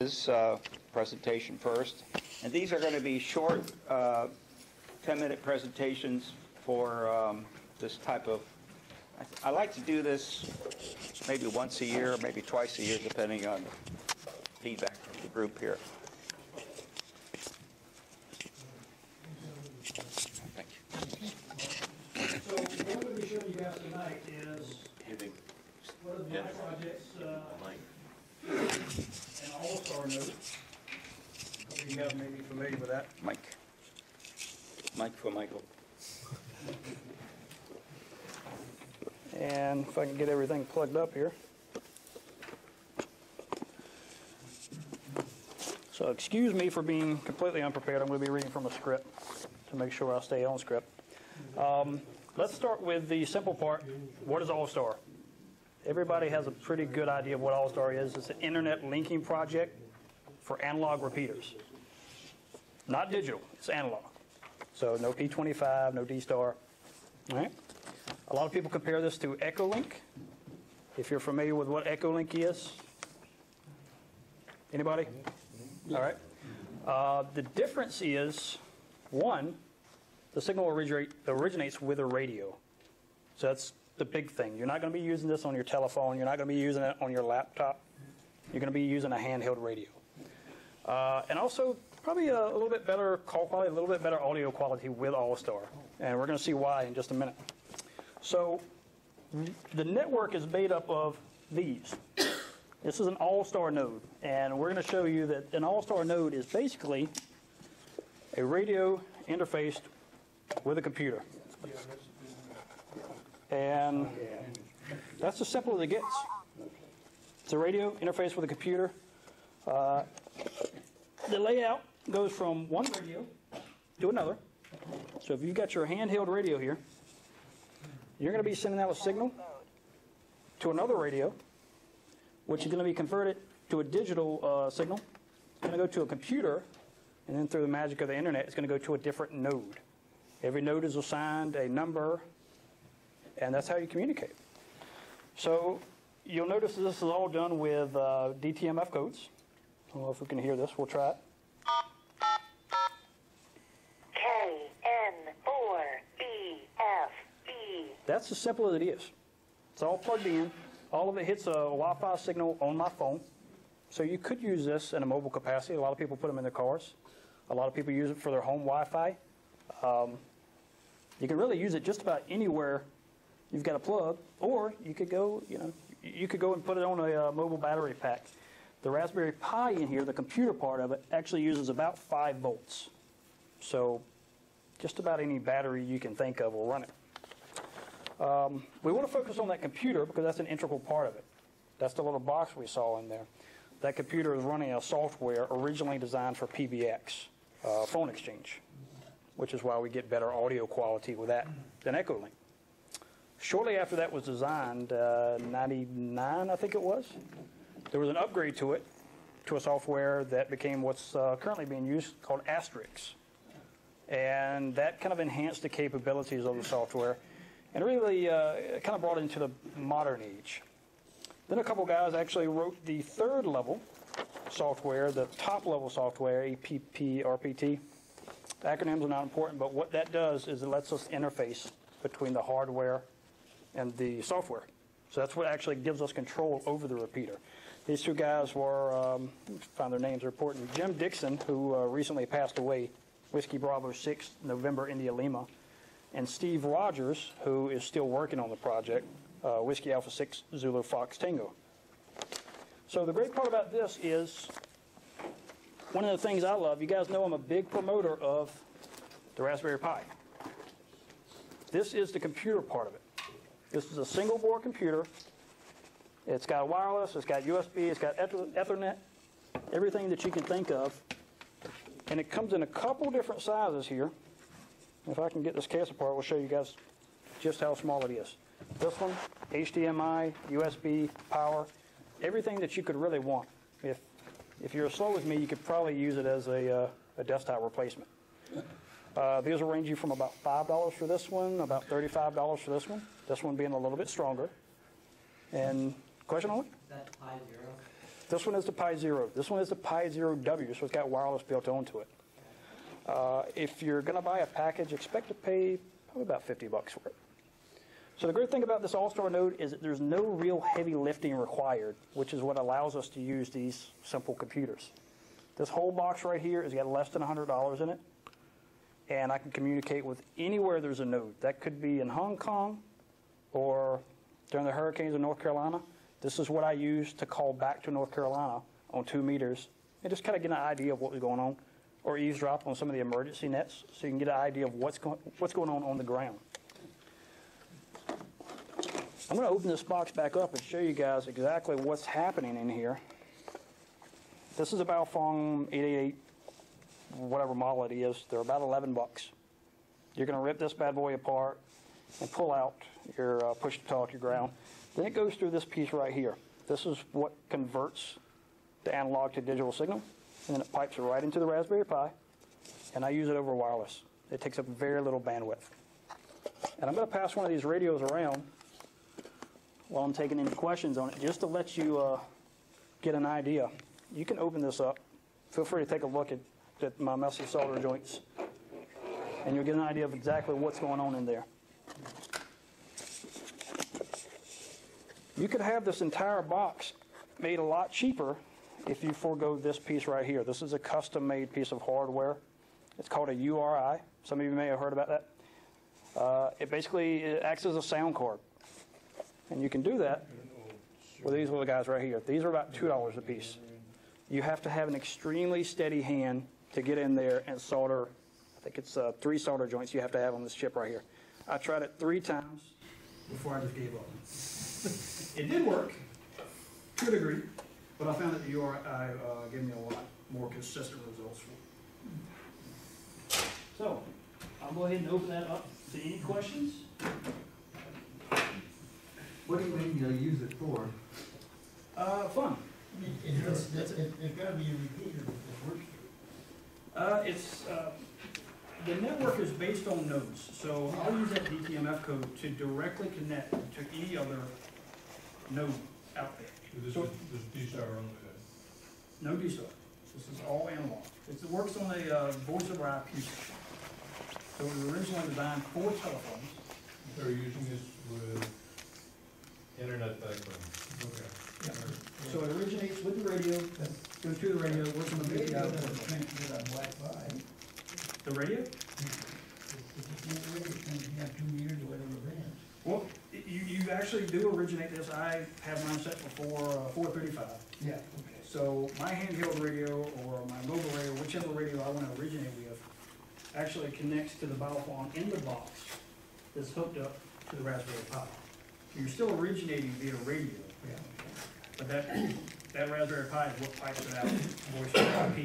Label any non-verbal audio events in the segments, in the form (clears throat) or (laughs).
his uh, presentation first. And these are going to be short 10-minute presentations for um, this type of, I- I like to do this maybe once a year, maybe twice a year, depending on feedback from the group here. Thank you. So what I'm going to be showing you guys tonight is what are my projects, uh, an all-star node. Hope you guys may be familiar with that. Mike. Mike for Michael. And if I can get everything plugged up here. So excuse me for being completely unprepared. I'm going to be reading from a script to make sure I stay on script. Um, let's start with the simple part. What is All-Star? Everybody has a pretty good idea of what All-Star is. It's an internet linking project for analog repeaters. Not digital, it's analog. So no P25, no D-Star. All right? A lot of people compare this to Echolink. If you're familiar with what Echolink is, anybody? All right. Uh, the difference is, one, the signal originates with a radio. So that's the big thing. You're not going to be using this on your telephone. You're not going to be using it on your laptop. You're going to be using a handheld radio. Uh, and also, probably a, a little bit better call quality, a little bit better audio quality with All-Star. And we're going to see why in just a minute. So the network is made up of these. This is an all-star node, and we're going to show you that an all-star node is basically a radio interfaced with a computer. And that's as simple as it gets. It's a radio interfaced with a computer. Uh, the layout goes from one radio to another. So if you've got your handheld radio here, you're going to be sending out a signal to another radio, which is going to be converted to a digital uh, signal. It's going to go to a computer, and then through the magic of the internet, it's going to go to a different node. Every node is assigned a number, and that's how you communicate. So you'll notice this is all done with uh, DTMF codes. I don't know if we can hear this. We'll try it. K N four B F E. That's as simple as it is. It's all plugged in. All of it hits a Wi-Fi signal on my phone. So you could use this in a mobile capacity. A lot of people put them in their cars. A lot of people use it for their home Wi-Fi. Um, you can really use it just about anywhere you've got a plug, or you could go, you know, you could go and put it on a uh, mobile battery pack. The Raspberry Pi in here, the computer part of it, actually uses about five volts. So just about any battery you can think of will run it. Um, we want to focus on that computer because that's an integral part of it. That's the little box we saw in there. That computer is running a software originally designed for PBX, uh, phone exchange, which is why we get better audio quality with that than Echolink. Shortly after that was designed, uh, 99 I think it was, there was an upgrade to it, to a software that became what's uh, currently being used called Asterisk and that kind of enhanced the capabilities of the software and really uh, kind of brought it into the modern age. Then a couple guys actually wrote the third level software, the top level software, EPP, RPT. Acronyms are not important, but what that does is it lets us interface between the hardware and the software. So that's what actually gives us control over the repeater. These two guys were, um, find their names, are important. Jim Dixon, who uh, recently passed away, Whiskey Bravo 6, November, India Lima, and Steve Rogers, who is still working on the project, uh, Whiskey Alpha 6, Zulu Fox Tango. So the great part about this is one of the things I love, you guys know I'm a big promoter of the Raspberry Pi. This is the computer part of it. This is a single board computer. It's got wireless, it's got USB, it's got Ethernet, everything that you can think of. And it comes in a couple different sizes here. If I can get this case apart, we'll show you guys just how small it is. This one, HDMI, USB, power, everything that you could really want. If, if you're as slow as me, you could probably use it as a, uh, a desktop replacement. Uh, these will range you from about $5 for this one, about $35 for this one. This one being a little bit stronger. And question on it? Is that pi zero? This one is the Pi Zero. This one is the Pi Zero W, so it's got wireless built onto it. Uh, If you're going to buy a package, expect to pay probably about 50 bucks for it. So the great thing about this All-Star node is that there's no real heavy lifting required, which is what allows us to use these simple computers. This whole box right here has got less than $100 in it, and I can communicate with anywhere there's a node. That could be in Hong Kong or during the hurricanes in North Carolina. This is what I use to call back to North Carolina on two meters and just kind of get an idea of what was going on, or eavesdrop on some of the emergency nets so you can get an idea of what's going, what's going on on the ground. I'm going to open this box back up and show you guys exactly what's happening in here. This is a Baofeng 888, whatever model it is. They're about 11 bucks. You're going to rip this bad boy apart and pull out your uh, push to talk, your ground. Then it goes through this piece right here. This is what converts the analog to digital signal, and then it pipes it right into the Raspberry Pi, and I use it over wireless. It takes up very little bandwidth. And I'm going to pass one of these radios around while I'm taking any questions on it, just to let you uh, get an idea. You can open this up. Feel free to take a look at, at my messy solder joints, and you'll get an idea of exactly what's going on in there. You could have this entire box made a lot cheaper if you forego this piece right here. This is a custom-made piece of hardware. It's called a URI. Some of you may have heard about that. Uh, it basically it acts as a sound card. And you can do that with these little guys right here. These are about $2 a piece. You have to have an extremely steady hand to get in there and solder. I think it's uh, three solder joints you have to have on this chip right here. I tried it three times before I just gave up. (laughs) it did work to a degree, but I found that the URI uh, gave me a lot more consistent results. So, I'll go ahead and open that up to any questions. What do you mean you'll use it for? Uh, fun. It's, it's, it's gotta be a repeater that works. Uh, it's, uh, the network is based on nodes, so I'll use that DTMF code to directly connect to any other node out there. This So- is, this is D-Star only then? No DStar. This is all analog. It's- It works on a uh, voice over IP. So it was originally designed for telephones. They're using this with internet backbone? Okay. So it originates with the radio, goes to the radio, works on the Radio video. doesn't transmit on Wi-Fi. The radio? It's, it's a radio transmit on two meters or whatever bands. Well, you, you actually do originate this. I have mine set for four, uh, four thirty-five. Yeah, okay. So my handheld radio or my mobile radio, whichever radio I want to originate with, actually connects to the Baofeng in the box that's hooked up to the Raspberry Pi. You're still originating via radio, Yeah. but that, that Raspberry Pi is what pipes it out, voice over IP.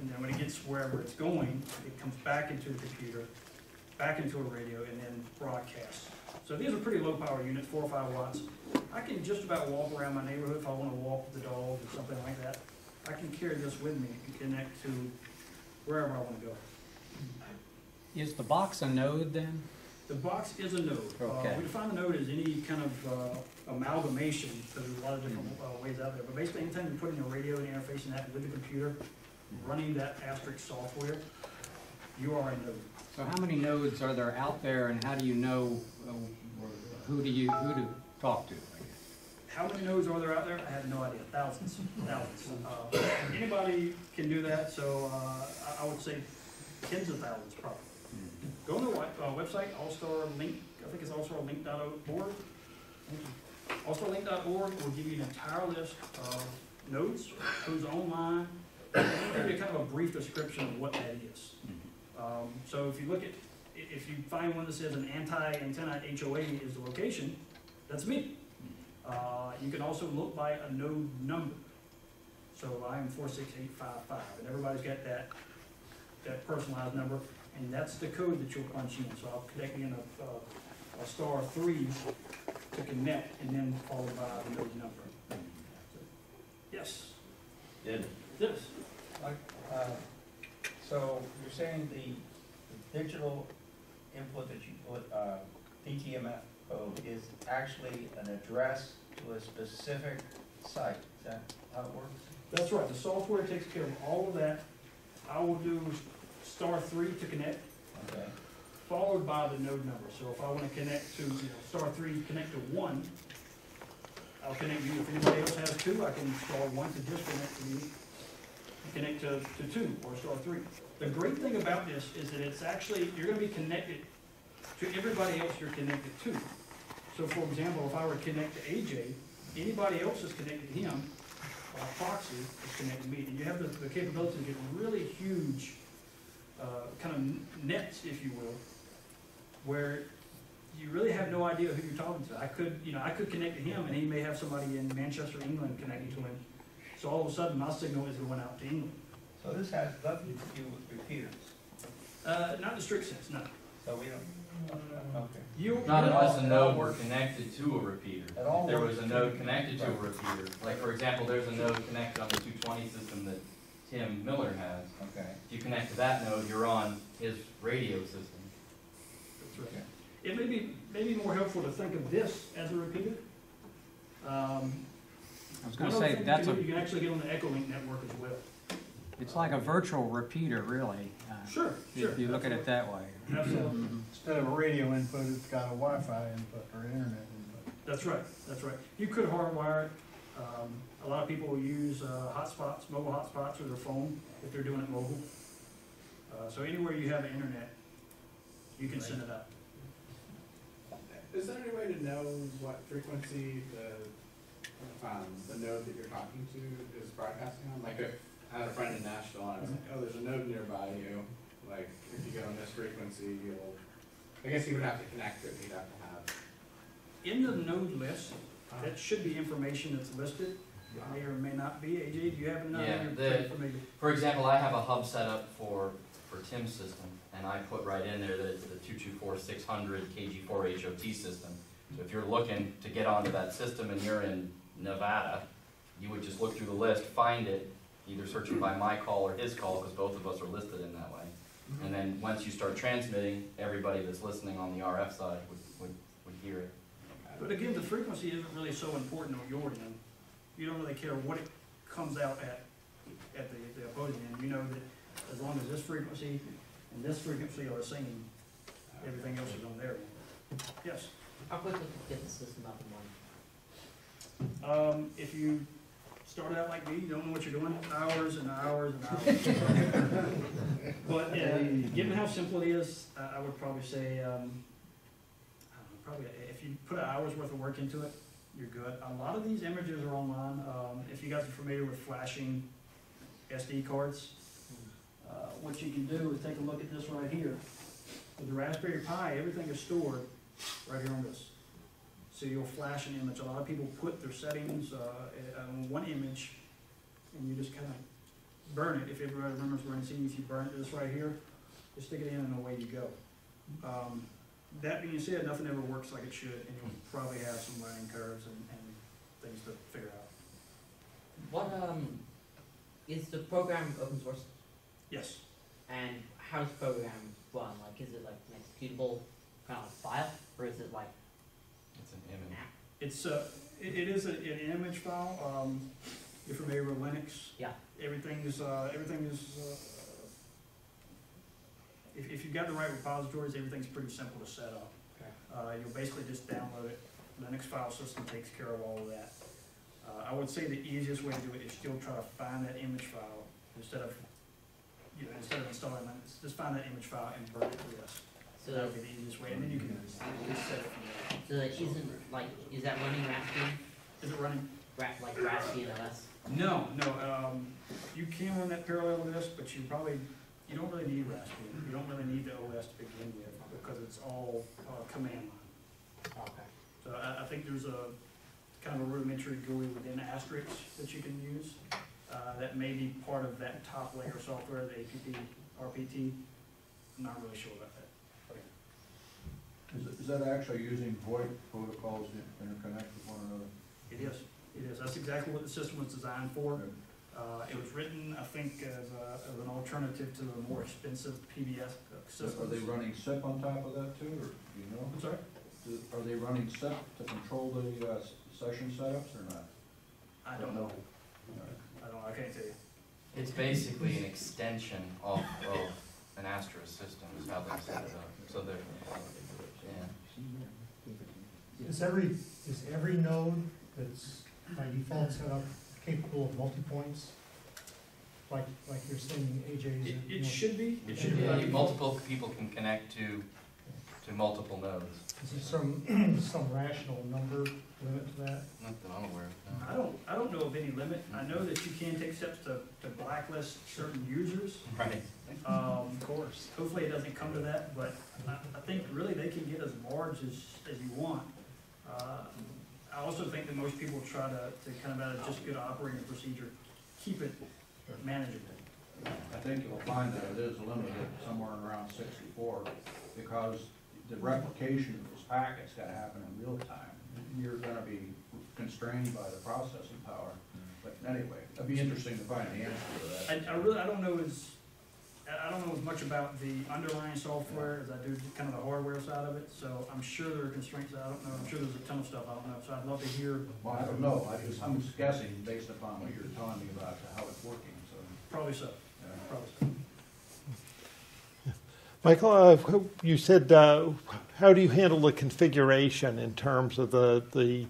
And then when it gets wherever it's going, it comes back into the computer, back into a radio, and then broadcasts. So these are pretty low power units, four or five watts. I can just about walk around my neighborhood if I want to walk the dog or something like that. I can carry this with me and connect to wherever I want to go. Is the box a node then? The box is a node. Uh, We define the node as any kind of uh, amalgamation, because there's a lot of different uh, ways out there. But basically, anytime you're putting a radio and interfacing that with the computer, running that asterisk software, you are a node. So how many nodes are there out there and how do you know uh, who do you, who to talk to? I guess? How many nodes are there out there? I have no idea. Thousands, thousands. Uh, Anybody can do that, so uh, I- would say tens of thousands probably. Go on the uh, website, Allstar Link, I think it's allstarlink.org. Allstarlink.org will give you an entire list of nodes, who's online, and give you kind of a brief description of what that is. Um, So if you look at, if you find one that says an anti-antenna HOA is the location, that's me. Uh, You can also look by a node number. So I am four six eight five five, and everybody's got that, that personalized number, and that's the code that you'll punch in. So I'll connect in a, uh, a star three to connect, and then followed by the node number. Yes, Did, yes, like, uh, so you're saying the, the digital input that you put, uh, DTMF code is actually an address to a specific site? Is that how it works? That's right, the software takes care of all of that. I will do star three to connect, Okay. followed by the node number. So if I want to connect to, you know, star three, connect to one, I'll connect you. If anybody else has two, I can star one to disconnect to you, connect to, to two or star three. The great thing about this is that it's actually, you're gonna be connected to everybody else you're connected to. So for example, if I were to connect to AJ, anybody else is connected to him, by proxy is connected to me. And you have the, the capability to get really huge, uh, kind of nets, if you will, where you really have no idea who you're talking to. I could, you know, I could connect to him and he may have somebody in Manchester, England connecting to him. So all of a sudden, my signal is going out to England. So this has nothing to do with repeaters, Uh, not in the strict sense, no. so we don't, okay. You. Not unless a node were connected to a repeater. It all If there was a node connected to a repeater, like for example, there's a node connected on the two twenty system that Tim Miller has. Okay. If you connect to that node, you're on his radio system. That's right. It may be, may be more helpful to think of this as a repeater. Um, I was gonna say, thing that's you a, can You can actually get on the Echolink network as well. it's like a virtual repeater, really. uh, Sure, sure. If you look at it that way. Absolutely. Instead of a radio input, it's got a Wi-Fi input or internet input. That's right, that's right. You could hardwire it. Um, a lot of people will use, uh, hotspots, mobile hotspots or their phone if they're doing it mobile. Uh, so anywhere you have internet, you can send it out. Is there any way to know what frequency the, um, the node that you're talking to is broadcasting on? Like if I had a friend in Nashville and I was like, oh, there's a node nearby you, like if you get on this frequency, you'll, I guess you would have to connect it, You'd have to have. In the node list, that should be information that's listed. It may or may not be. AJ, do you have to know? Yeah, You're the- For example, I have a hub set up for, for Tim's system, and I put right in there that it's the two-two-four six hundred KG four HOT system. So if you're looking to get onto that system and you're in Nevada, you would just look through the list, find it, either searching by my call or his call, because both of us are listed in that way. And then, once you start transmitting, everybody that's listening on the RF side would, would, would hear it. But again, the frequency isn't really so important on your end. You don't really care what it comes out at, at the, the opposing end. You know that as long as this frequency and this frequency are the same, everything else is on their end. Yes, How quickly can you get the system up and running? Um, if you started out like me, you don't know what you're doing, hours and hours and hours. (laughs) But, uh, given how simple it is, I, I would probably say, um, I don't know, probably, if you put an hour's worth of work into it, you're good. A lot of these images are online. Um, if you guys are familiar with flashing SD cards, uh, what you can do is take a look at this right here. With the Raspberry Pi, everything is stored right here on this. So you'll flash an image. A lot of people put their settings, uh, on one image, and you just kind of burn it. If everybody remembers burning CDs, you burn this right here, you stick it in and away you go. Um, that being said, nothing ever works like it should, and you'll probably have some learning curves and, and things to figure out. What, um, is the program open source? Yes, And how does the program run? Like, is it like an executable kind of file, or is it like It's an an image. it's, uh, it, it is a- an image file, um, you're familiar with Linux? Yeah. Everything is, uh, everything is, uh, if, if you've got the right repositories, everything's pretty simple to set up. Okay. Uh, you'll basically just download it, Linux file system takes care of all of that. Uh, I would say the easiest way to do it is still try to find that image file, instead of, you know, instead of installing Linux, just find that image file and burn it to this. So That would be the easiest way, and then you can reset it from there. so that isn't, like, is that running Raspbian, Is it running? Ra- like Raspbian OS? No, no, um, you can run that parallel with this, but you probably, you don't really need Raspbian. You don't really need the OS to begin with, because it's all, uh, command line. Okay. So I, I think there's a, kind of a rudimentary GUI within Asterisk that you can use. Uh, that may be part of that top layer software, the APT, RPT. I'm not really sure about that. Is, it- is that actually using VoIP protocols to interconnect with one another? It is, it is. That's exactly what the system was designed for. Uh, it was written, I think, as a, as an alternative to the more expensive PBX systems. Are they running SIP on top of that too, or do you know? I'm sorry? Do- Are they running SIP to control the, uh, session setups or not? I don't know. I don't, I can't tell you. It's basically an extension of, of an Astra system is how they set it up. So they're, yeah. Is every, is every node that's by default set up capable of multi-points? Like, like you're saying AJ's. It, you it know, should be, it should be. Yeah, by multiple people can connect to, to multiple nodes. Is there some, (clears throat) some rational number limit to that? Not that I'm aware of, no. I don't, I don't know of any limit. I know that you can take steps to, to blacklist certain users. Right. Um, of course, hopefully it doesn't come to that, but I, I think really they can get as large as, as you want. Uh, I also think that most people try to, to kind of, out of just good operating procedure, keep it manageable. I think you'll find that it is limited somewhere around sixty-four, because the replication of those packets gotta happen in real time. You're gonna be constrained by the processing power, but anyway, it'd be interesting to find the answer to that. I, I really, I don't know as, I I don't know as much about the underlying software as I do kind of the hardware side of it, so I'm sure there are constraints, I don't know, I'm sure there's a ton of stuff I don't know, so I'd love to hear, Well, I don't know, I just, I'm just guessing based upon what you're telling me about how it's working, so. probably so, uh, probably so. (laughs) Michael, uh, you said, uh, how do you handle the configuration in terms of the, the,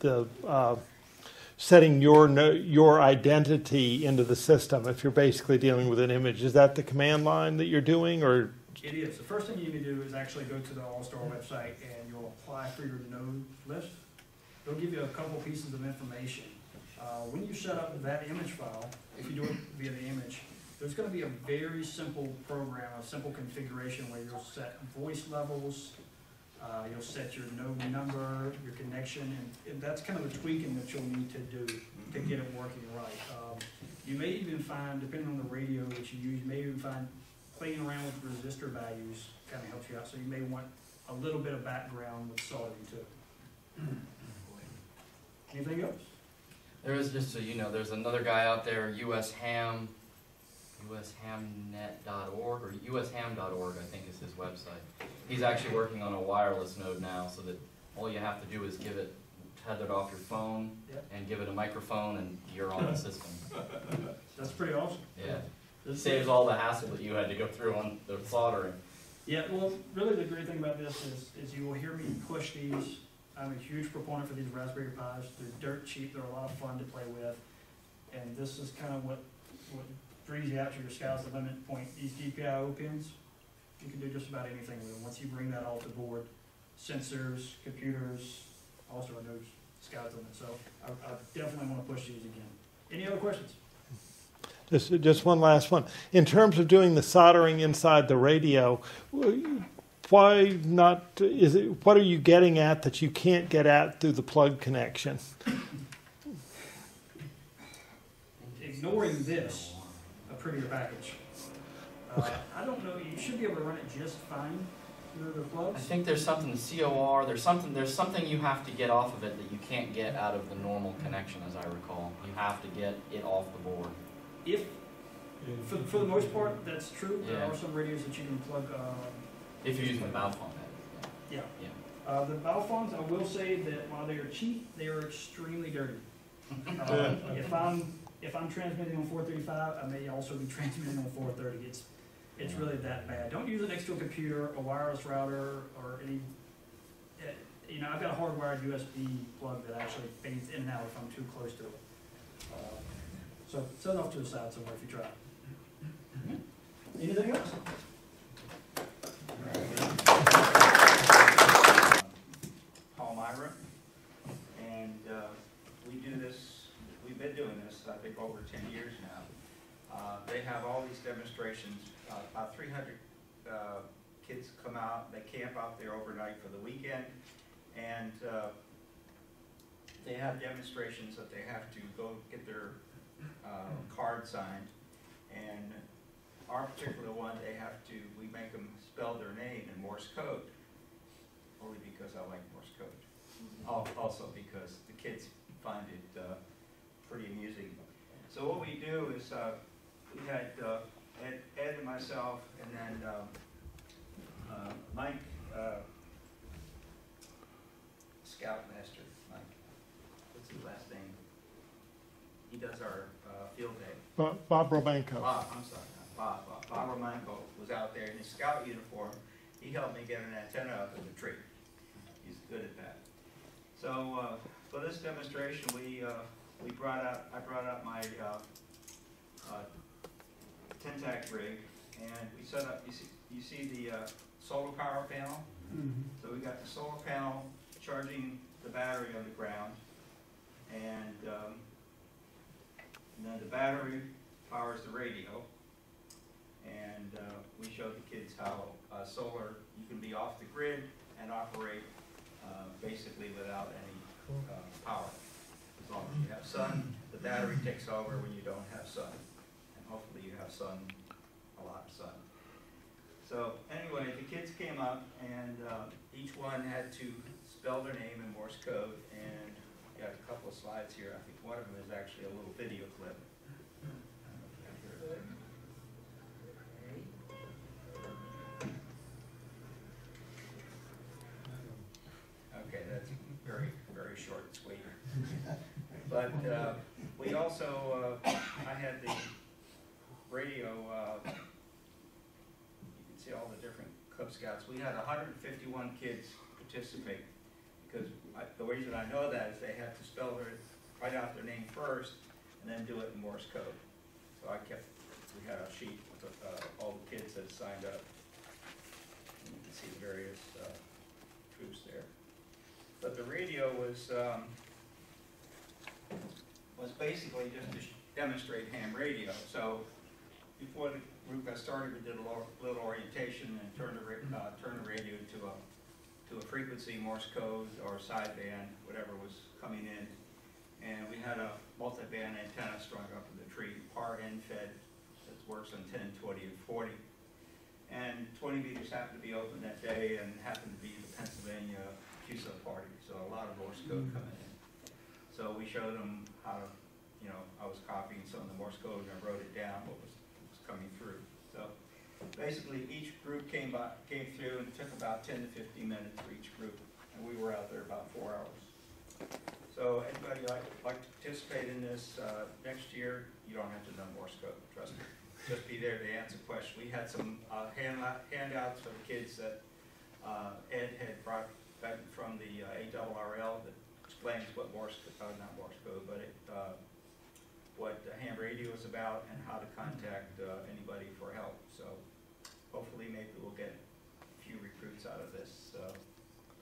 the, uh, setting your, your identity into the system if you're basically dealing with an image? Is that the command line that you're doing, or? It is. The first thing you need to do is actually go to the All-Star website and you'll apply for your node list. They'll give you a couple pieces of information. Uh, when you set up that image file, if you do it via the image, there's gonna be a very simple program, a simple configuration where you'll set voice levels, uh, you'll set your node number, your connection, and, and that's kind of the tweaking that you'll need to do to get it working right. Um, You may even find, depending on the radio that you use, you may even find playing around with resistor values kind of helps you out, so you may want a little bit of background with soldering too. Anything else? There is, just so you know, there's another guy out there, US Ham, ushamnet.org, or usham.org, I think is his website. He's actually working on a wireless node now, so that all you have to do is give it, tether it off your phone, Yep. and give it a microphone, and you're on the system. (laughs) That's pretty awesome. Yeah, This- saves all the hassle that you had to go through on the soldering. Yeah, well, really the great thing about this is, is you will hear me push these. I'm a huge proponent for these Raspberry Pis. They're dirt cheap, they're a lot of fun to play with. And this is kind of what, what you out your sky's the limit point. These GPIO pins, you can do just about anything with them. Once you bring that all to board, sensors, computers, also I know sky's the limit. So I, I definitely want to push these again. Any other questions? Just, just one last one. In terms of doing the soldering inside the radio, why not, is it, what are you getting at that you can't get at through the plug connection? ignoring this, a prettier package. Uh, I don't know, you should be able to run it just fine through the I think there's something the COR, there's something, there's something you have to get off of it that you can't get out of the normal connection, as I recall. You have to get it off the board. If, for, for the most part, that's true, there Yeah. are some radios that you can plug, uh, If you're using the valve that yeah. is, Uh, the Baofengs, I will say that while they are cheap, they are extremely dirty. Uh, (laughs) If I'm, if I'm transmitting on four thirty-five, I may also be (laughs) transmitting on four thirty. It's, it's really that bad. Don't use it next to a computer, a wireless router, or any, eh, you know, I've got a hardwired USB plug that actually fades in and out if I'm too close to it. Uh, So set it off to the side somewhere if you try. Anything else? Paul Myra, and uh, we do this, we've been doing this, I think, over ten years now. Uh, They have all these demonstrations, uh, about three hundred uh, kids come out, they camp out there overnight for the weekend, and uh, they have demonstrations that they have to go get their uh, card signed, and our particular one, they have to, we make them spell their name in Morse code, only because I like Morse code. Also because the kids find it uh, pretty amusing. So what we do is, uh, we had uh, Ed Ed and myself, and then um, uh, Mike, uh, Scoutmaster, Mike, what's his last name? He does our uh, field day. Bob Bob Romanko. Bob, I'm sorry, Bob, Bob, Bob Romanko was out there in his scout uniform. He helped me get an antenna up in the tree. He's good at that. So, uh, for this demonstration, we, uh, we brought out, I brought out my, uh, uh, Ten-Tec rig, and we set up, you see, you see the, uh, solar power panel? So we got the solar panel charging the battery on the ground, and, um, and then the battery powers the radio. And, uh, we showed the kids how, uh, solar, you can be off the grid and operate, uh, basically without any, uh, power. Long as you have sun, the battery takes over when you don't have sun. And hopefully you have sun, a lot of sun. So anyway, the kids came up and uh, each one had to spell their name in Morse code and got a couple of slides here. I think one of them is actually a little video clip. Okay, that's very, very short and sweet. (laughs) But uh, we also, uh, I had the radio, uh, you can see all the different Cub Scouts. We had hundred and fifty-one kids participate. Because I, the reason I know that is they had to spell their, write out their name first and then do it in Morse code. So I kept, we had a sheet with, uh, all the kids that signed up. And you can see the various, uh, troops there. But the radio was, um, was basically just to demonstrate ham radio. So before the group got started, we did a little, orientation and turned the, uh, turned the radio to a, to a frequency Morse code or sideband, whatever was coming in. And we had a multi-band antenna strung up in the tree, par end fed, that works on 10, 20, and 40. And 20 meters happened to be open that day and happened to be the Pennsylvania QSO party, so a lot of Morse code coming in. So we showed them how to, you know, I was copying some of the Morse code and I wrote it down, what was, was coming through. So basically, each group came by, came through and it took about ten to fifteen minutes for each group, and we were out there about four hours. So anybody like, like to participate in this, uh, next year, you don't have to know Morse code, trust me. Just be there to answer questions. We had some, uh, hand, handouts for the kids that, uh, Ed had brought back from the uh, ARRL that explains what Morse, uh, not Morse code, but it, uh, what ham radio is about and how to contact, uh, anybody for help. So hopefully maybe we'll get a few recruits out of this, uh,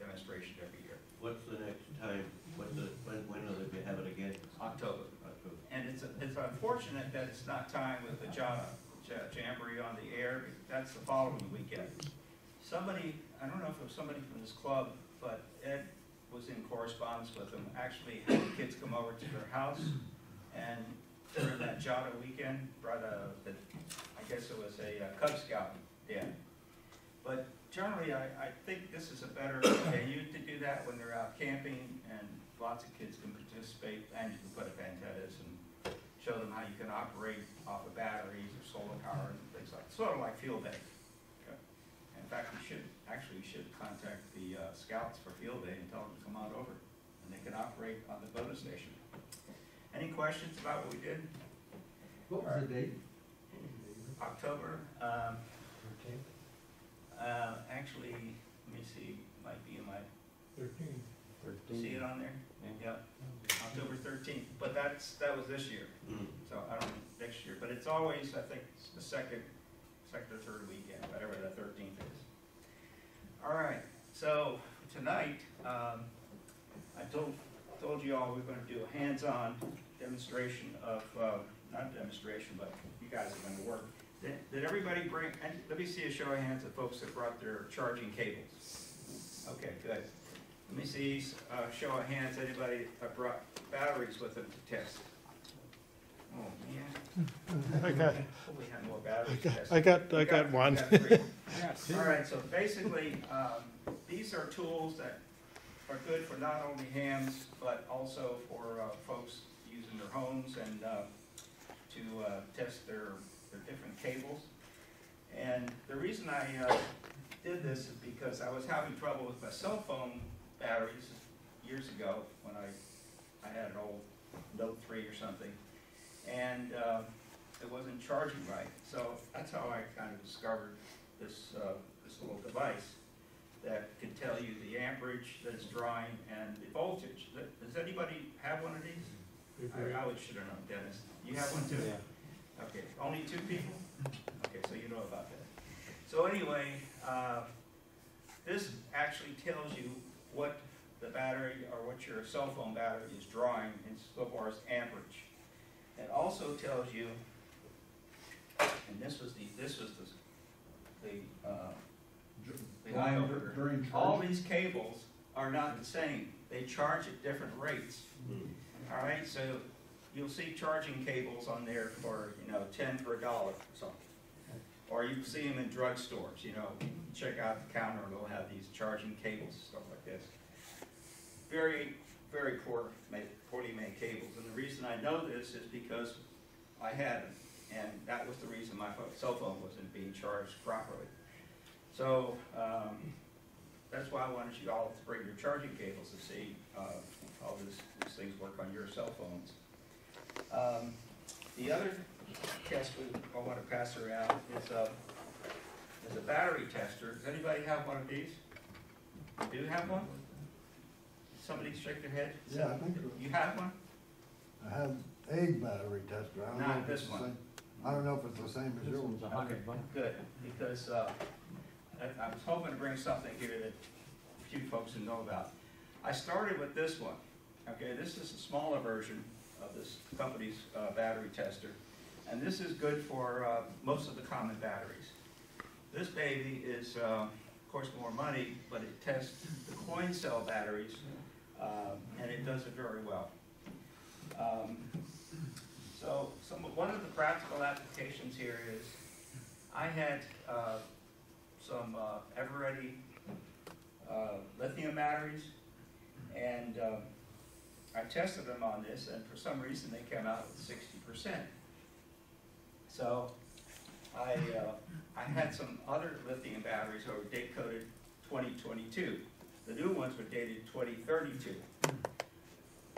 demonstration every year. What's the next time, what's the, when, when will they have it again? October. October. And it's, it's unfortunate that it's not time with the JOTA Ja- Jamboree on the air, that's the following weekend. Somebody, I don't know if it was somebody from this club, but Ed was in correspondence with them, actually had the kids come over to their house, and during that JOTA weekend, brought a, the- I guess it was a uh, Cub Scout in. But generally, I, I think this is a better venue to do that when they're out camping, and lots of kids can participate, and you can put up antennas and show them how you can operate off of batteries or solar power and things like, that. sort of like field day. Okay. In fact, we should, actually, we should contact the uh, scouts for field day and tell them to come on over, and they can operate on the photo station. Any questions about what we did? What was the date? October, um, uh, actually, let me see, might be in my, Thirteen. see it on there? Yep, October thirteenth, but that's, that was this year, Mm. so I don't, next year, but it's always, I think, it's the second, second or third weekend, whatever the thirteenth is. All right, so tonight, um, I told, told you all we're gonna do a hands-on demonstration of, uh, not demonstration, but you guys are gonna work. Did, did everybody bring, and let me see a show of hands of folks that brought their charging cables. Okay, good. Let me see, uh, show of hands, anybody that brought batteries with them to test. Oh, man, (laughs) I got, we have more batteries I to got, test. I got, I got one. (laughs) three. All right, so basically, um, these are tools that are good for not only hams, but also for, uh, folks using their homes and, uh, to, uh, test their, their different cables. And the reason I, uh, did this is because I was having trouble with my cell phone batteries years ago when I, I had an old Note three or something. and uh, it wasn't charging right. So that's how I kind of discovered this, uh, this little device that can tell you the amperage that it's drawing and the voltage. Does anybody have one of these? I I would, should have known, Dennis. You have one too? Okay, only two people? Okay, so you know about that. So anyway, uh, this actually tells you what the battery or what your cell phone battery is drawing in so far as amperage. It also tells you, and this was the, this was the, the, uh, the eye During- opener. during All charge? these cables are not the same. They charge at different rates. All right, so you'll see charging cables on there for, you know, ten for a dollar or something. Or you see them in drugstores, you know, check out the counter, and they'll have these charging cables, stuff like this. Very, very poor, made, poorly made cables, and the reason I know this is because I had them, and that was the reason my cell phone wasn't being charged properly. So, um, that's why I wanted you all to bring your charging cables to see, uh, how this, these things work on your cell phones. Um, the other test we, I wanna pass around is, uh, is a battery tester. Does anybody have one of these? Do You do have one? Somebody shake their head? Yeah, I think so. You have one? I have a battery tester, I don't Not this one. Same, I don't know if it's the same as yours. Okay, good, because, uh, I, I was hoping to bring something here that a few folks will know about. I started with this one, okay, this is a smaller version of this company's, uh, battery tester. And this is good for, uh, most of the common batteries. This baby is, uh, of course, more money, but it tests the coin cell batteries, um, and it does it very well. Um, so, some, one of the practical applications here is, I had, uh, some, uh, uh, lithium batteries, and, uh, I tested them on this, and for some reason, they came out with sixty percent. So, I, uh, I had some other lithium batteries that were date coded twenty twenty-two. The new ones were dated twenty thirty-two.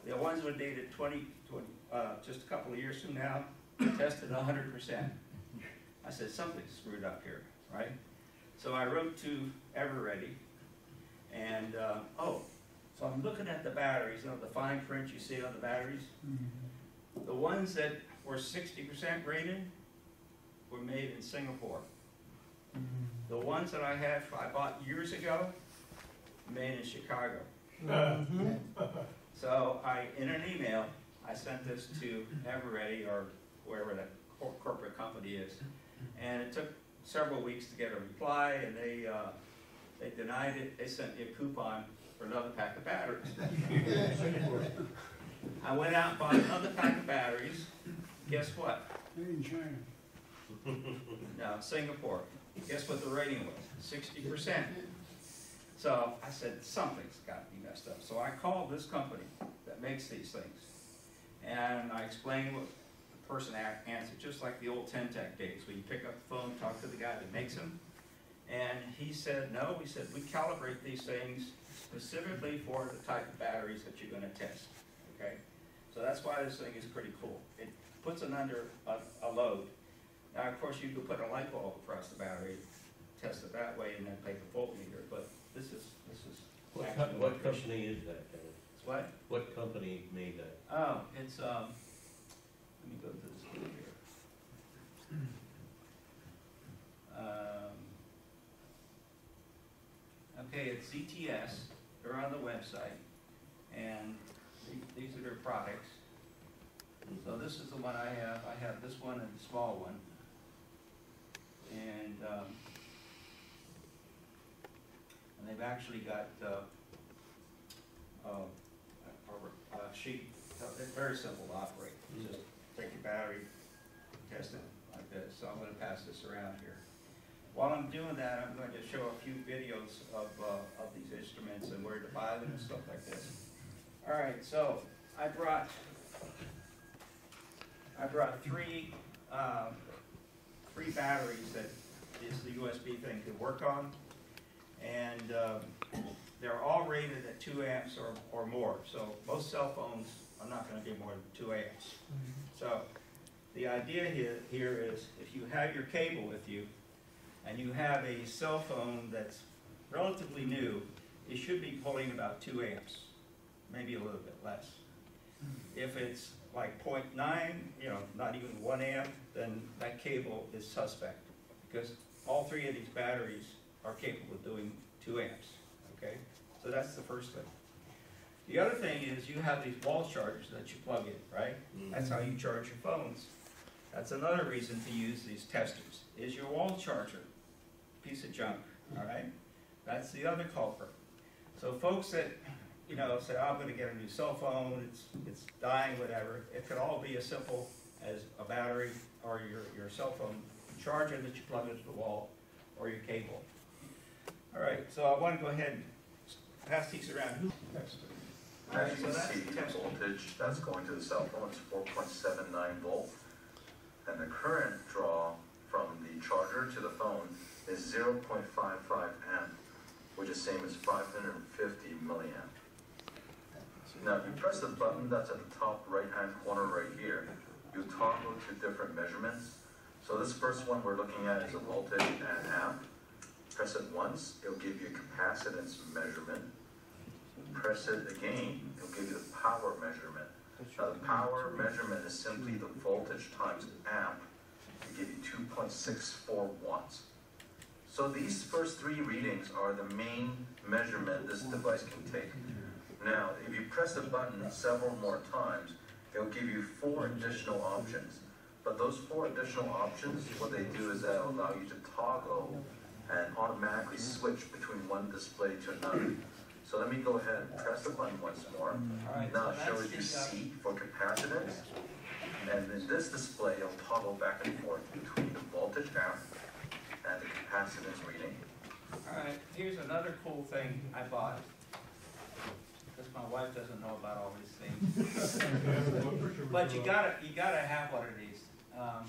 The ones were dated 20, 20, uh, just a couple of years from now, tested hundred percent. I said, something's screwed up here, right? So I wrote to Eveready, and, uh, oh, so I'm looking at the batteries, you know, the fine print you see on the batteries? The ones that were sixty percent rated were made in Singapore. The ones that I had, I bought years ago, made in Chicago. (laughs) So I, in an email, I sent this to Eveready or wherever that cor- corporate company is. And it took several weeks to get a reply and they, uh, they denied it. They sent me a coupon for another pack of batteries. (laughs) I went out and bought another pack of batteries. Guess what? in China. No, Singapore. Guess what the rating was? Sixty percent. So I said, something's got to be messed up. So I called this company that makes these things. And I explained what the person answered, just like the old Ten-Tec days, where you pick up the phone, talk to the guy that makes them. And he said, no, he said, we calibrate these things specifically for the type of batteries that you're gonna test, okay? So that's why this thing is pretty cool. It puts it under a, a load. Now, of course, you could put a light bulb across the battery, test it that way, and then take a voltmeter, but this is, this is. What, co- what company is that, Kevin? It's what? What company made that? Oh, it's, um, let me go to the screen here. Um, okay, it's ZTS, they're on the website, and the- these are their products. So this is the one I have, I have this one and the small one. And, um, and they've actually got, uh, uh, a, a sheet, it's very simple to operate. You just take your battery, test it like this, so I'm gonna pass this around here. While I'm doing that, I'm going to show a few videos of, uh, of these instruments and where to buy them and stuff like this. All right, so I brought, I brought three, um, three batteries that this the USB thing could work on. And, um, they're all rated at two amps or, or more, so most cell phones are not gonna give more than two amps. So, the idea here, here is if you have your cable with you and you have a cell phone that's relatively new, it should be pulling about two amps, maybe a little bit less. If it's like 0.9, you know, not even one amp, then that cable is suspect because all three of these batteries are capable of doing two amps, okay? So that's the first thing. The other thing is you have these wall chargers that you plug in, right? Mm-hmm. That's how you charge your phones. That's another reason to use these testers, is your wall charger, piece of junk, all right? That's the other culprit. So folks that, you know, say, "Oh, I'm gonna get a new cell phone, it's, it's dying, whatever, it could all be as simple as a battery or your, your cell phone charger that you plug into the wall or your cable. All right, so I wanna go ahead and pass these around. Who- All right, As you so can that's see, the the voltage that's going to the cell phone is four point seven nine volt. And the current draw from the charger to the phone is zero point five five amp, which is same as five hundred and fifty milliamp. Now, if you press the button that's at the top right-hand corner right here, you toggle to different measurements. So this first one we're looking at is a voltage and amp. Press it once, it'll give you a capacitance measurement. Press it again, it'll give you the power measurement. Now, the power measurement is simply the voltage times amp to give you two point six four watts. So these first three readings are the main measurement this device can take. Now, if you press the button several more times, it'll give you four additional options. But those four additional options, what they do is they'll allow you to toggle and automatically switch between one display to another. So let me go ahead and press the button once more. All right, Now so it shows you the, uh, C for capacitance. And in this display, it'll toggle back and forth between the voltage amp and the capacitance reading. All right, here's another cool thing I bought. Because my wife doesn't know about all these things. (laughs) But you gotta, you gotta have one of these. Um,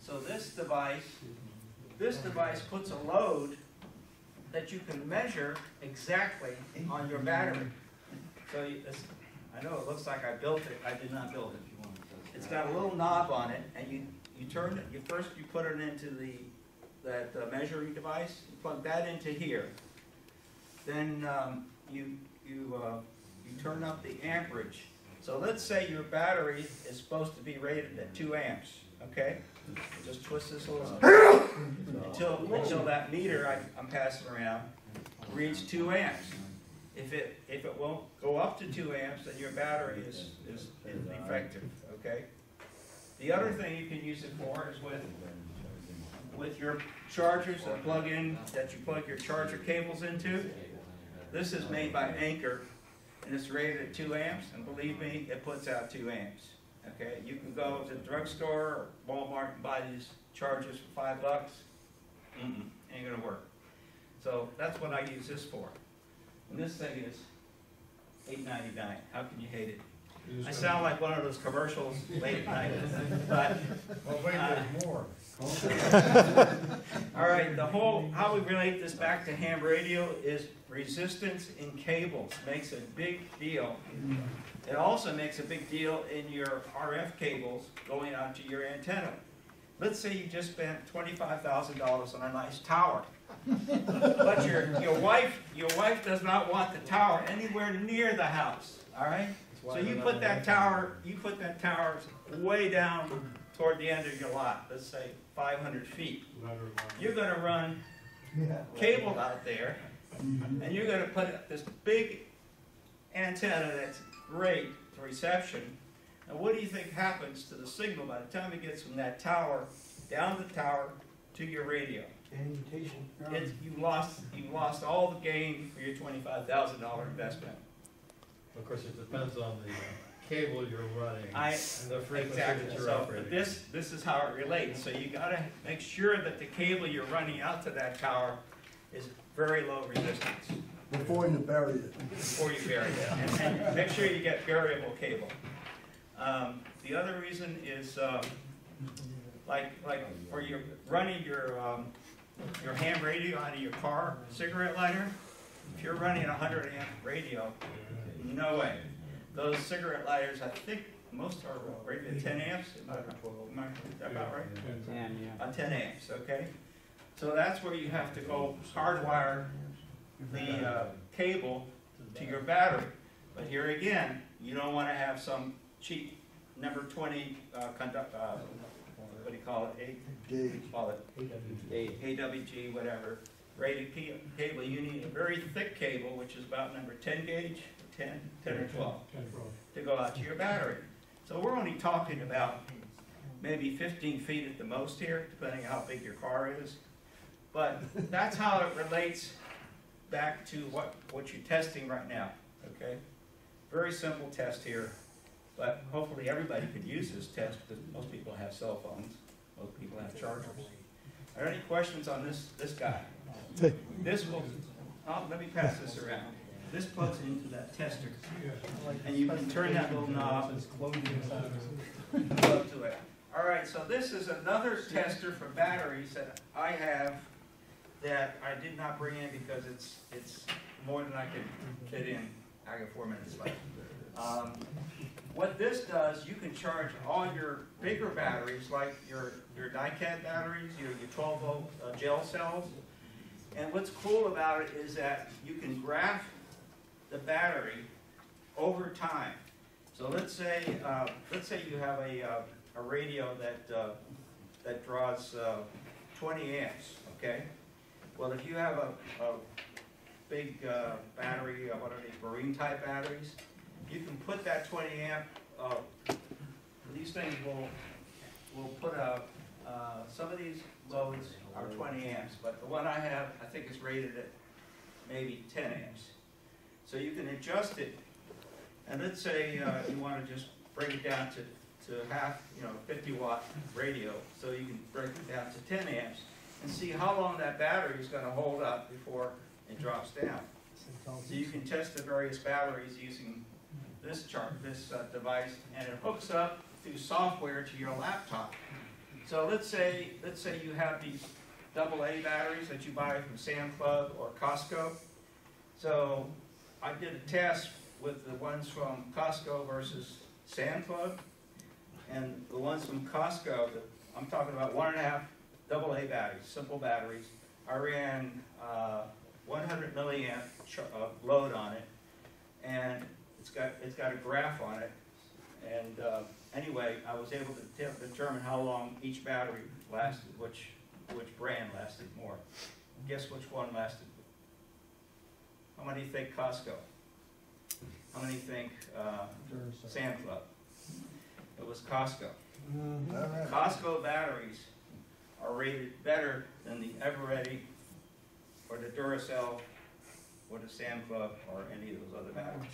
So this device, this device puts a load that you can measure exactly on your battery. So you, I know it looks like I built it, I did not build it. It's got a little knob on it, and you, you turn it, you first you put it into the, that uh, measuring device, you plug that into here. Then, um, you, you, uh, you turn up the amperage. So let's say your battery is supposed to be rated at two amps, okay? Just twist this a little, (coughs) until, until that meter I, I'm passing around reads two amps. If it, if it won't go up to two amps, then your battery is, is defective, okay? The other thing you can use it for is with, with your chargers that plug in, that you plug your charger cables into. This is made by Anker, and it's rated at two amps, and believe me, it puts out two amps. Okay, you can go to the drugstore or Walmart and buy these chargers for five bucks. Mm-mm, ain't gonna work. So that's what I use this for. And this thing is eight ninety-nine. How can you hate it? I sound like one of those commercials late at night, (laughs) but. Well, wait, uh, there's more. All right, the whole, how we relate this back to ham radio is resistance in cables makes a big deal. It also makes a big deal in your RF cables going out to your antenna. Let's say you just spent twenty-five thousand dollars on a nice tower. But your, your wife, your wife does not want the tower anywhere near the house, all right? So you put that tower, you put that tower way down toward the end of your lot, let's say five hundred feet. You're gonna run cable out there, and you're gonna put this big antenna that's great for reception. And what do you think happens to the signal by the time it gets from that tower, down the tower, to your radio? It's, you lost, you lost all the gain for your twenty-five thousand dollar investment. Of course, it depends on the uh, cable you're running I, and the frequency exactly, that you're so, operating. but this, this is how it relates, so you gotta make sure that the cable you're running out to that tower is very low resistance Before you bury it. before you bury it, and, and make sure you get variable cable. Um, the other reason is, um, like, like for your, running your, um, your ham radio out of your car cigarette lighter, if you're running a hundred amp radio, no way. Those cigarette lighters, I think most are rated at ten amps, am I, am I about right? And, yeah. Uh, ten amps, okay? So that's where you have to go hardwire the, uh, cable to your battery. But here again, you don't wanna have some cheap number twenty, uh, conduct, uh, what do you call it, A, call it? AWG, whatever, rated cable, you need a very thick cable, which is about number ten gauge, 10, 10 or twelve, to go out to your battery. So we're only talking about maybe fifteen feet at the most here, depending on how big your car is. But that's how it relates back to what, what you're testing right now, okay? Very simple test here, but hopefully everybody could use this test, because most people have cell phones, most people have chargers. Are there any questions on this, this guy? This will, oh, let me pass this around. This plugs into that tester, and you can turn that little knob and plug to it. All right, so this is another tester for batteries that I have that I did not bring in because it's, it's more than I can fit in. I got four minutes left. Um, What this does, you can charge all your bigger batteries, like your, your NiCad batteries, your, your twelve volt uh, gel cells. And what's cool about it is that you can graph the battery over time. So let's say, uh, let's say you have a, uh, a radio that, uh, that draws, uh, twenty amps, okay? Well, if you have a, a big, uh, battery, uh, what are these, marine type batteries, you can put that twenty amp, these things will, will put a, some of these loads are twenty amps, but the one I have, I think is rated at maybe ten amps. So you can adjust it, and let's say, uh, you wanna just break it down to, to half, you know, fifty watt radio, so you can break it down to ten amps, and see how long that battery is gonna hold up before it drops down. So you can test the various batteries using this chart, this uh, device, and it hooks up through software to your laptop. So let's say, let's say you have these double A batteries that you buy from Sam Club or Costco. So I did a test with the ones from Costco versus Sam Club. And the ones from Costco, the- I'm talking about one and a half double A batteries, simple batteries. I ran uh, 100 milliamp uh, load on it, and it's got, it's got a graph on it. And uh, anyway, I was able to determine how long each battery lasted, which, which brand lasted more. Guess which one lasted? How many think Costco? How many think uh, Sam Club? It was Costco. Costco batteries are rated better than the Eveready or the Duracell or the Sam Club or any of those other batteries.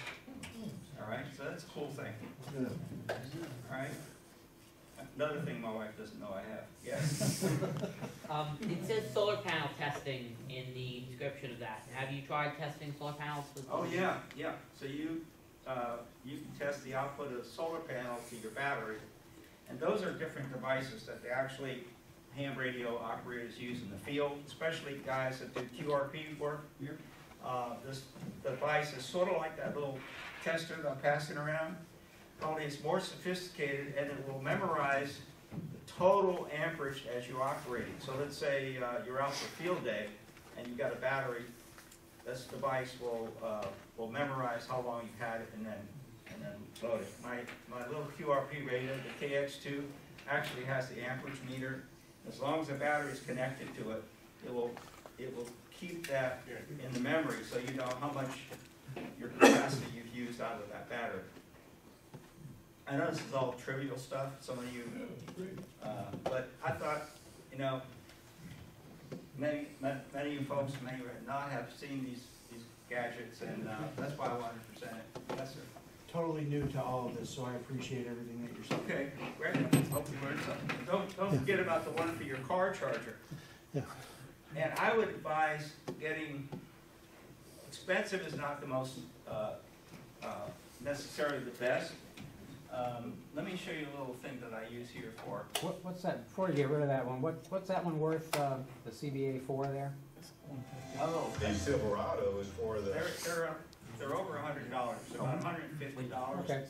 All right, so that's a cool thing. All right? Another thing my wife doesn't know I have, yes. (laughs) Um, it says solar panel testing in the description of that. Have you tried testing solar panels with? Oh, yeah, yeah. So you, uh, you can test the output of the solar panel to your battery. And those are different devices that they actually, ham radio operators use in the field, especially guys that do QRP work. Uh, this device is sort of like that little tester that I'm passing around, only it's more sophisticated and it will memorize the total amperage as you operate it. So let's say uh, you're out for field day and you've got a battery, this device will, uh, will memorize how long you've had it and then, and then load it. My, my little QRP radio, the KX2, actually has the amperage meter. As long as the battery is connected to it, it will, it will keep that in the memory so you know how much your capacity you've used out of that battery. I know this is all trivial stuff, some of you, uh, but I thought, you know, many, ma- many of you folks may not have seen these, these gadgets, and, uh, that's why I wanted to present it. Yes, sir. Totally new to all of this, so I appreciate everything that you're saying. Okay, great, hope you learned something. Don't, don't forget about the one for your car charger. Yeah. And I would advise getting, expensive is not the most, uh, uh, necessarily the best. Um, let me show you a little thing that I use here for, What, what's that, before you get rid of that one, what, what's that one worth, uh, the CBA four there? oh, The Silverado is for the. they're, they're, uh, they're over a hundred dollars, about a hundred and fifty dollars. Okay.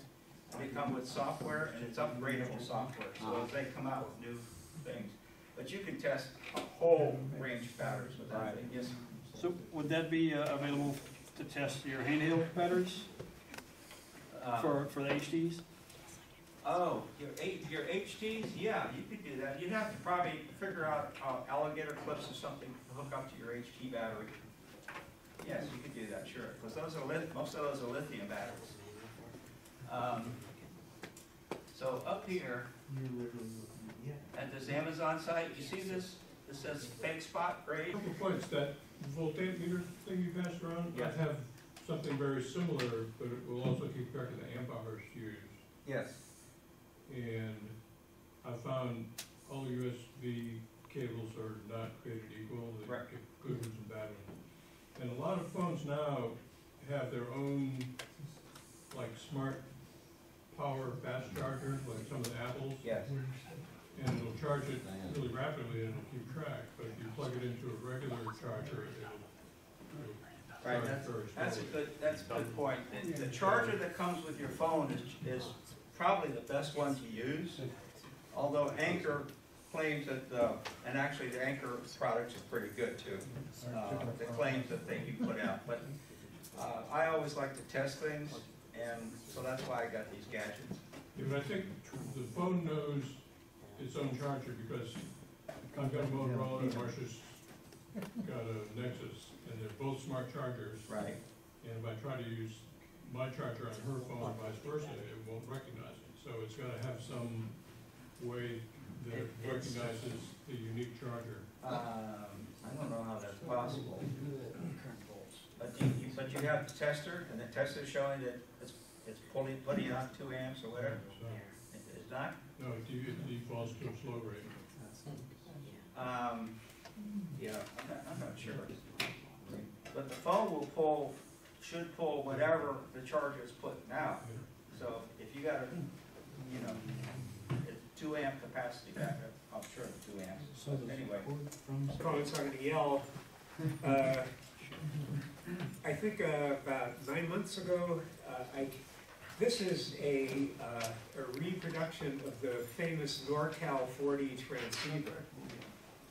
They come with software, and it's upgradable software, so as they come out with new things. But you can test a whole range of batteries with that thing, yes. So would that be uh, available to test your handheld batteries Uh, for, for the HTs? Oh, your H, your HTs, yeah, you could do that. You'd have to probably figure out uh, alligator clips or something to hook up to your HT battery. Yes, you could do that, sure, because those are most of those are lithium batteries. Um, So up here, at this Amazon site, you see this, this says Fakespot grade? Couple points, that voltmeter thing you passed around, Yeah. I have something very similar, but it will also keep track of the amp hours used. Yes. And I found all USB cables are not created equal, they Right. get good ones and bad ones. And a lot of phones now have their own, like, smart power fast charger, like some of the Apples. Yes. And it'll charge it really rapidly and it'll keep track, but if you plug it into a regular charger, it'll, it'll Right, that's, that's a good, that's a good point. The- The charger that comes with your phone is, is probably the best one to use. Although Anker claims that, uh, and actually the Anker products are pretty good too. Uh, the claims that they you put out, but, uh, I always like to test things, and so that's why I got these gadgets. Yeah, but I think the phone knows its own charger because I've got a Motorola and Marcia's got a Nexus, and they're both smart chargers. Right. And if I try to use my charger on her phone and vice versa, it won't recognize it. So it's gotta have some way that it It- it's- recognizes the unique charger. Um, I don't know how that's possible. But you, you- but you have the tester, and the tester's showing that it's, it's pulling, putting out two amps or whatever? So, It- It's not? no, it de- it defaults to a slow rate. Um, yeah, I'm not, I'm not sure. But the phone will pull, should pull whatever the charge is putting out. So if you got a, you know, a two amp capacity backup, I'm sure two amps. So anyway, Colin's not going to yell. Uh, I think uh, about nine months ago, uh, I, this is a, uh, a reproduction of the famous NorCal 40 transceiver.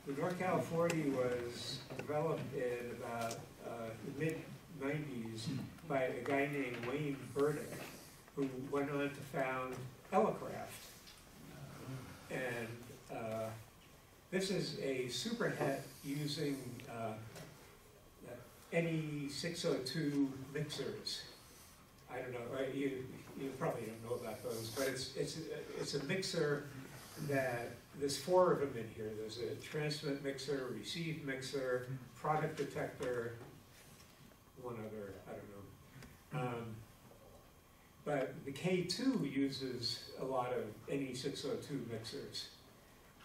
The NorCal 40 was developed in about uh, mid 90s hmm. by a guy named Wayne Burdick, who went on to found Elecraft. Ah. And uh, this is a superhet using uh, NE602 mixers. I don't know, right? you, you probably don't know about those, but it's, it's, it's a mixer that there's four of them in here. There's a transmit mixer, receive mixer, hmm. product detector, one other, I don't know. Um, But the K two uses a lot of NE six oh two mixers.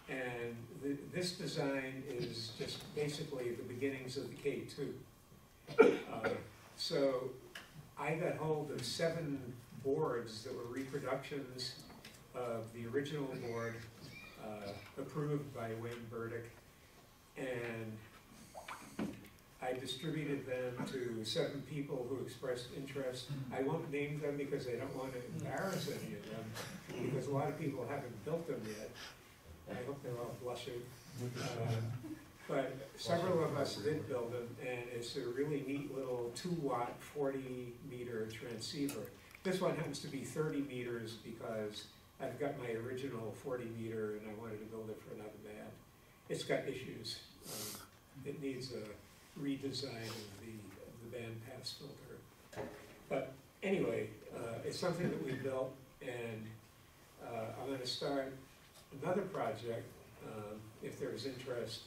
And th- this design is just basically the beginnings of the K two. Uh, So I got hold of seven boards that were reproductions of the original board, uh, approved by Wayne Burdick. And I distributed them to seven people who expressed interest. I won't name them because I don't want to embarrass any of them, because a lot of people haven't built them yet. I hope they're all blushing. (laughs) Uh, But several of us did build them, and it's a really neat little two watt, forty meter transceiver. This one happens to be thirty meters because I've got my original forty meter and I wanted to build it for another band. It's got issues. Um, It needs a redesign of the, of the bandpass filter. But anyway, uh, it's something that we built, and uh, I'm gonna start another project, um, if there's interest,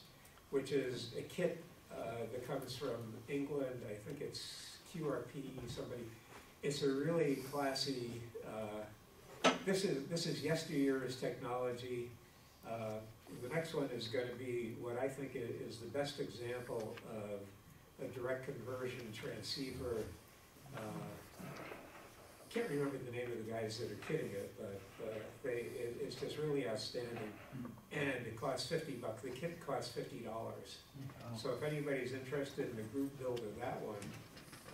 which is a kit uh, that comes from England, I think it's QRP, somebody. It's a really classy, uh, this is, this is yesteryear's technology. The next one is gonna be what I think is the best example of a direct conversion transceiver. Uh, Can't remember the name of the guys that are kitting it, but uh, they, it, it's just really outstanding. And it costs fifty bucks, the kit costs fifty dollars. So if anybody's interested in the group build of that one,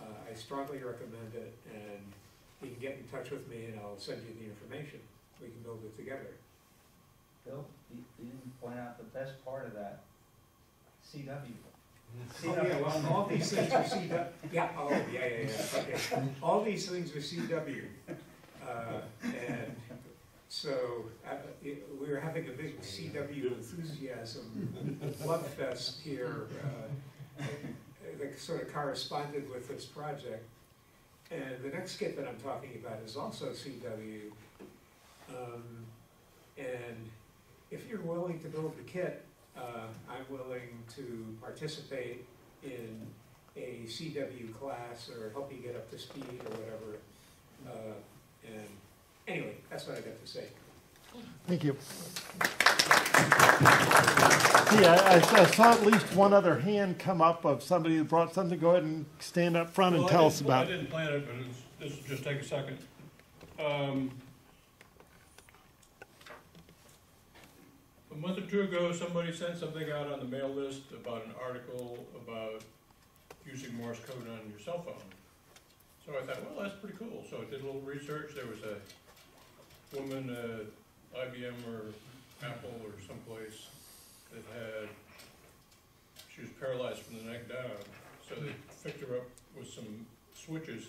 uh, I strongly recommend it, and you can get in touch with me and I'll send you the information. We can build it together. Bill, you, you didn't point out the best part of that, CW. (laughs) Oh, yeah, well, all these things are CW, yeah, oh, yeah, yeah, yeah, okay. All these things are CW. Uh, and so, uh, it- we were having a big CW enthusiasm love fest here, uh, that sort of corresponded with this project. And the next skit that I'm talking about is also CW. Um, and if you're willing to build the kit, uh, I'm willing to participate in a CW class or help you get up to speed or whatever. Uh, and anyway, that's what I got to say. Thank you. See, I, I I saw at least one other hand come up of somebody who brought something. Go ahead and stand up front and Well, I tell us didn't- well, about I didn't plan it, but it's, this will just take a second. Um, month or two ago, somebody sent something out on the mail list about an article about using Morse code on your cell phone. So I thought, well, that's pretty cool. So I did a little research. There was a woman IBM or Apple or someplace that had, she was paralyzed from the neck down. So they picked her up with some switches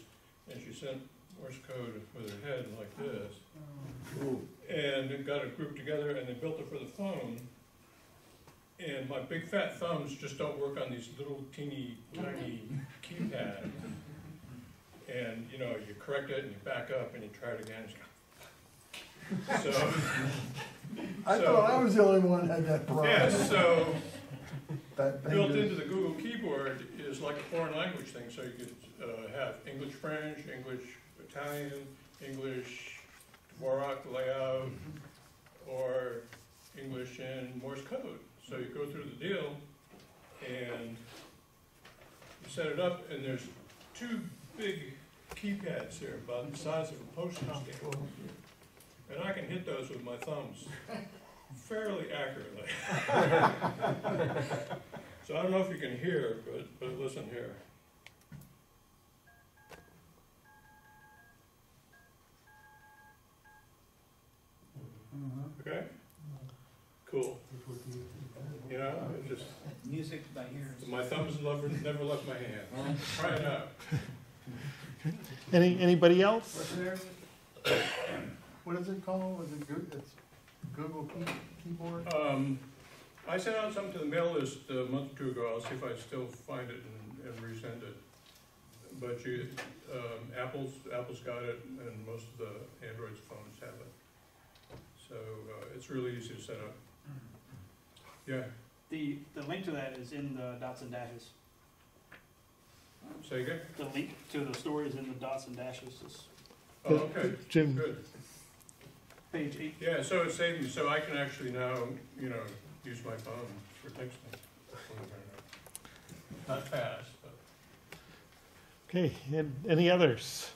and she sent Morse code with her head like this. And it got a group together and they built it for the phone. And my big fat thumbs just don't work on these little teeny tiny keypad. And, you know, you correct it and you back up and you try it again. So. I so- thought I was the only one that had that problem. Yeah, so That thing built is- into the Google keyboard is like a foreign language thing, so you could uh, have English French, English Italian, English Dvorak layout, or English and Morse code. So you go through the deal and you set it up, and there's two big keypads here, about the size of a postage oh, stamp. And I can hit those with my thumbs fairly accurately. (laughs) So I don't know if you can hear, but, but listen here. Okay? Cool. You know, it just, Music by ears. my thumbs never, never left my hand. Try it out. Any anybody else? What's there? (coughs) What is it called? Was it Google, it's Google key, keyboard? Um, I sent out something to the mail list a month or two ago, I'll see if I still find it and, and resend it. But you, um, Apple's, Apple's got it, and most of the Android phones have it. So, uh, it's really easy to set up. Yeah, The, the link to that is in the dots and dashes. say again? The link to the story is in the dots and dashes, it's Oh, okay, Jim, good. page eight. Yeah, so it saved me, so I can actually now, you know, use my phone for texting. Not fast, but. okay. And any others?